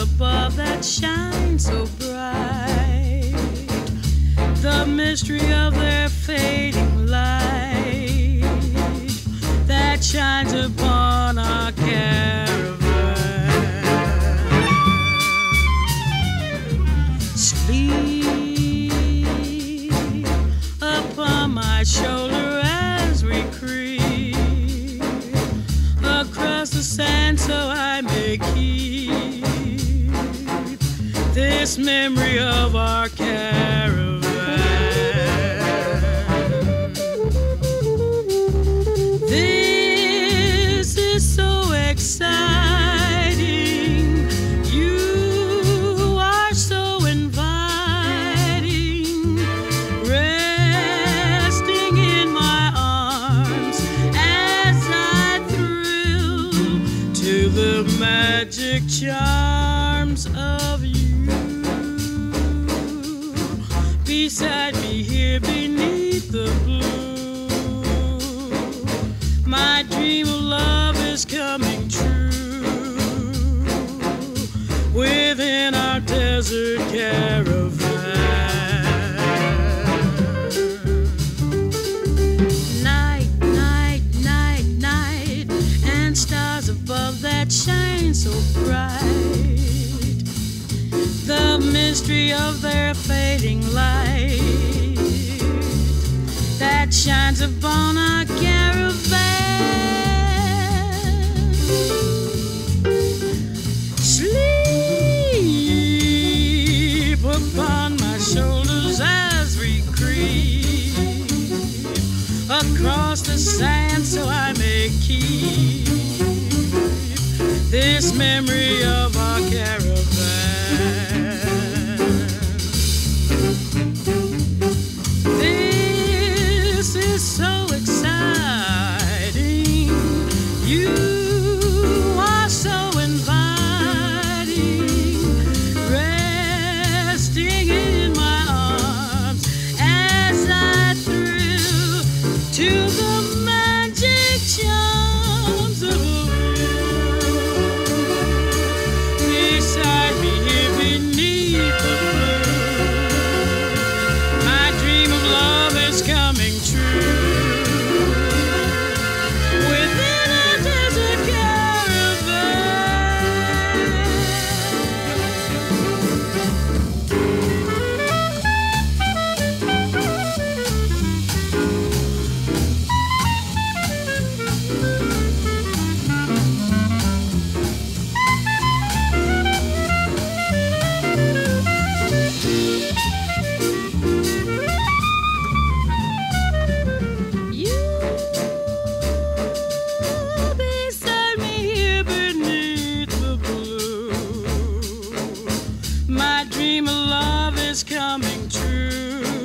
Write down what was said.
above that shine so bright. The mystery of their fading light that shines upon our caravan. Sleep upon my shoulder as we creep across the sand so I may keep this memory of our caravan. This is so exciting. You are so inviting. Resting in my arms as I thrill to the magic charms of you. Beside me here beneath the blue. My dream of love is coming true within our desert caravan. Night, night, night, night, and stars above that shine so bright. The mystery of their fading Sleep upon my shoulders as we creep across the sand so I may keep this memory of our caravan. coming true.